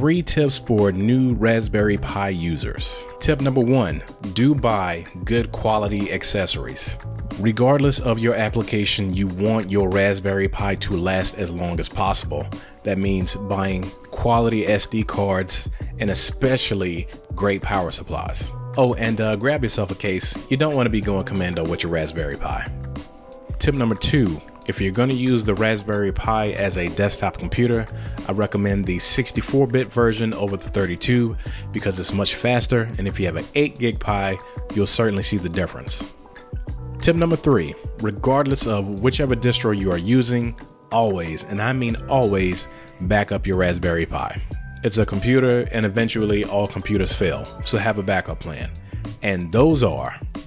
three tips for new Raspberry Pi users. Tip number one do buy good quality accessories. Regardless of your application, you want your Raspberry Pi to last as long as possible. That means buying quality SD cards and especially great power supplies. Oh, and uh, grab yourself a case. You don't want to be going commando with your Raspberry Pi. Tip number two if you're going to use the Raspberry Pi as a desktop computer, I recommend the 64 bit version over the 32 because it's much faster. And if you have an 8 gig Pi, you'll certainly see the difference. Tip number three regardless of whichever distro you are using, always, and I mean always, back up your Raspberry Pi. It's a computer, and eventually all computers fail, so have a backup plan. And those are